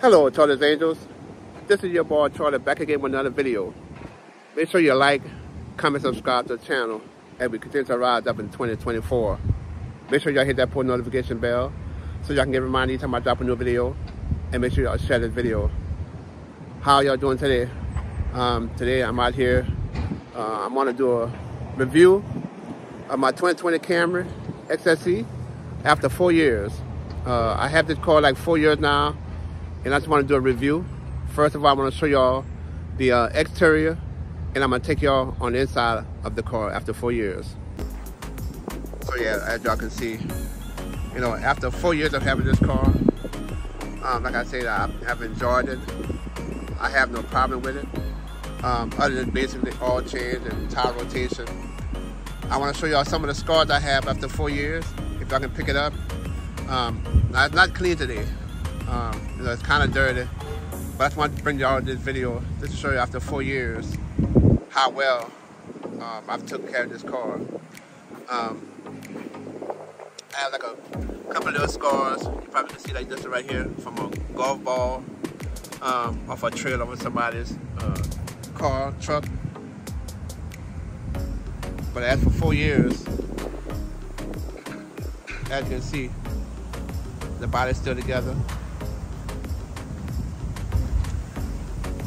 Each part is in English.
Hello, Charlie's Angels. This is your boy Charlie back again with another video. Make sure you like, comment, subscribe to the channel as we continue to rise up in 2024. Make sure y'all hit that post notification bell so y'all can get reminded anytime I drop a new video. And make sure y'all share this video. How y'all doing today? Um, today I'm out here. Uh, I'm gonna do a review of my 2020 Camry XSE after four years. Uh, I have this car like four years now and I just want to do a review. First of all, I want to show y'all the uh, exterior and I'm going to take y'all on the inside of the car after four years. So yeah, as y'all can see, you know, after four years of having this car, um, like I said, I have enjoyed it. I have no problem with it. Um, other than basically oil change and tire rotation. I want to show y'all some of the scars I have after four years, if y'all can pick it up. Um, not, not clean today. Um, you know, it's kind of dirty, but I just wanted to bring y'all this video just to show you after four years how well um, I've took care of this car. Um, I have like a couple little scars. You probably can see like this right here from a golf ball um, off a trailer with somebody's uh, car, truck. But as for four years, as you can see, the body's still together.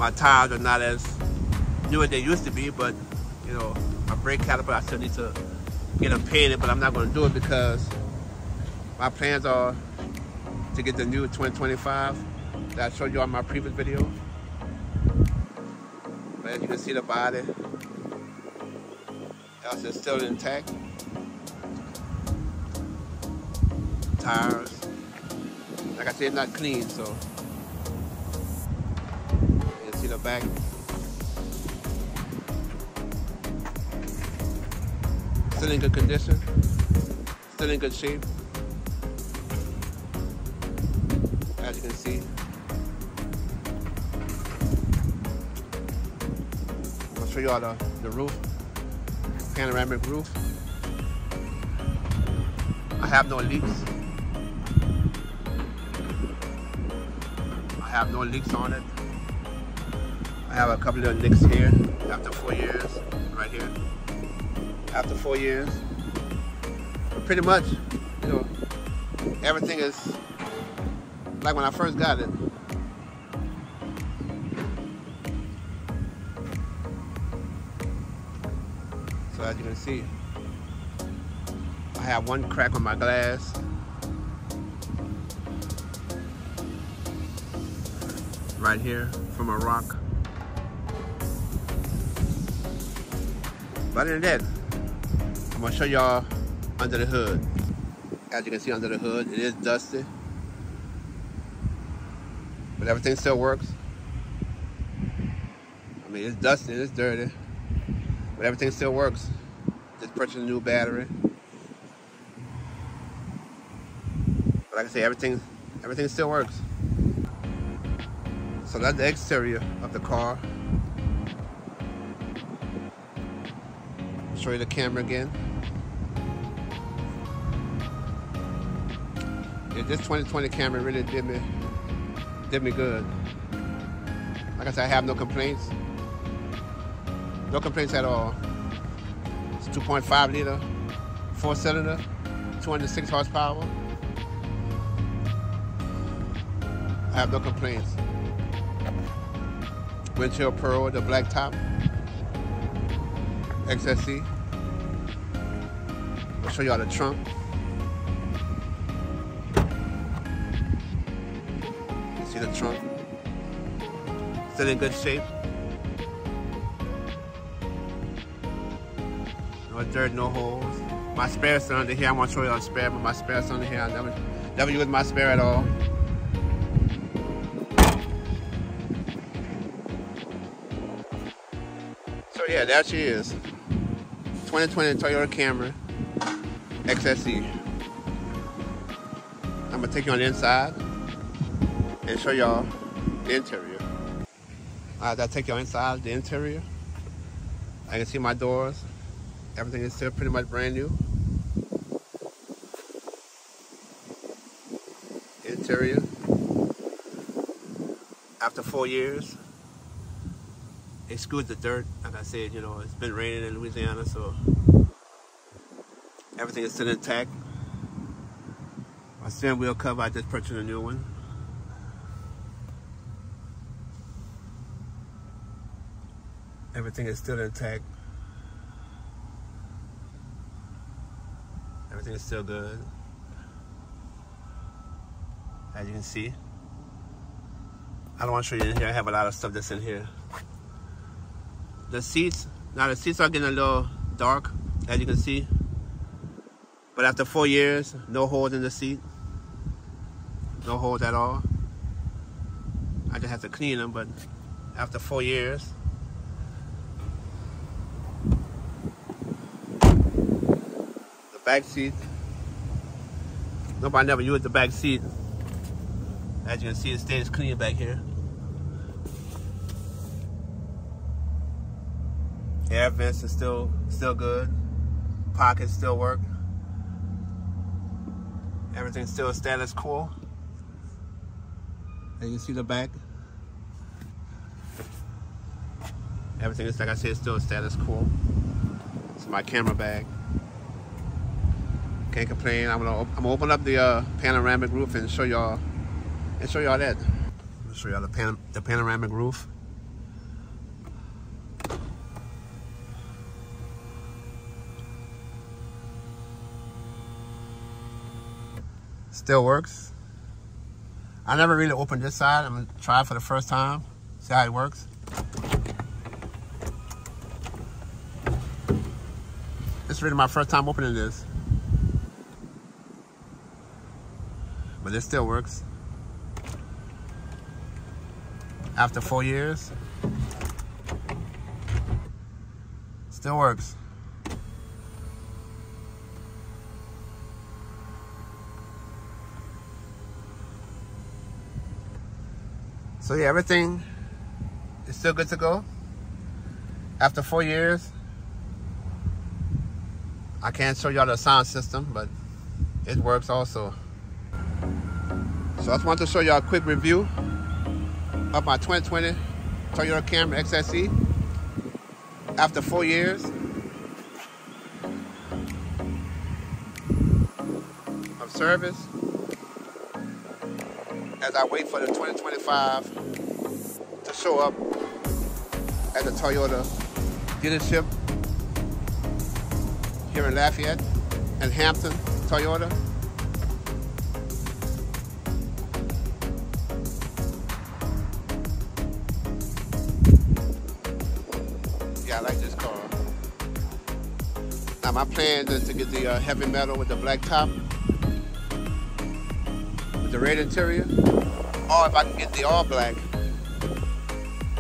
My tires are not as new as they used to be, but you know, my brake caliper, I still need to get them painted, but I'm not gonna do it because my plans are to get the new 2025 that I showed you on my previous video. But as you can see the body, else is still intact. Tires, like I said, not clean, so back. Still in good condition. Still in good shape. As you can see. I'll show you all the, the roof. Panoramic roof. I have no leaks. I have no leaks on it. I have a couple of nicks here after four years, right here. After four years. But pretty much, you know, everything is like when I first got it. So as you can see, I have one crack on my glass. Right here from a rock. But other than that, I'm gonna show y'all under the hood. As you can see under the hood, it is dusty. But everything still works. I mean, it's dusty, it's dirty. But everything still works. Just purchased a new battery. But like I say, everything, everything still works. So that's the exterior of the car. Show you the camera again. Yeah, this 2020 Camry really did me did me good. Like I said, I have no complaints. No complaints at all. It's 2.5 liter, four cylinder, 206 horsepower. I have no complaints. Wind Chill pearl, the black top. XSE. I'll show y'all the trunk. You see the trunk? Still in good shape. No dirt, no holes. My spare's still under here. I'm gonna show y'all the spare, but my spare's under here. I never, never use my spare at all. So yeah, there she is. 2020 Toyota Camry XSE. I'm gonna take you on the inside and show y'all the interior. Alright, I'll take y'all inside the interior. I can see my doors. Everything is still pretty much brand new. Interior. after four years. Exclude the dirt, like I said, you know, it's been raining in Louisiana, so everything is still intact. My steering wheel cover, I just purchased a new one. Everything is still intact. Everything is still good. As you can see. I don't want to show you in here. I have a lot of stuff that's in here. The seats, now the seats are getting a little dark, as you can see. But after four years, no holes in the seat. No holes at all. I just have to clean them, but after four years, the back seat, nobody never used the back seat. As you can see, it stays clean back here. Air vents are still still good. Pockets still work. Everything's still status quo. And you see the back. Everything is like I said, still status quo. It's my camera bag. Can't complain. I'm gonna I'm gonna open up the uh, panoramic roof and show y'all and show y'all that. I'll show y'all the pan the panoramic roof. Still works. I never really opened this side. I'm gonna try it for the first time. See how it works. It's really my first time opening this. But it still works. After four years, still works. So yeah, everything is still good to go. After four years, I can't show y'all the sound system, but it works also. So I just wanted to show y'all a quick review of my 2020 Toyota Camry XSE. After four years of service, as I wait for the 2025 to show up at the Toyota dealership here in Lafayette and Hampton, Toyota. Yeah, I like this car. Now my plan is to get the uh, heavy metal with the black top with the red interior, or if I can get the all black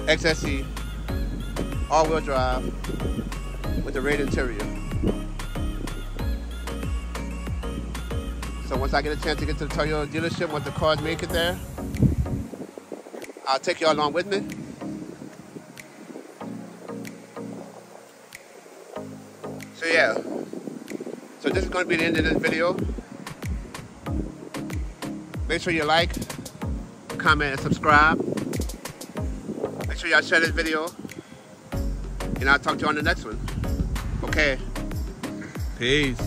XSE all-wheel drive with the red interior. So once I get a chance to get to the Toyota dealership, once the cars make it there, I'll take y'all along with me. So yeah, so this is going to be the end of this video. Make sure you like, comment, and subscribe. Sure y'all share this video. And I'll talk to you on the next one. Okay. Peace.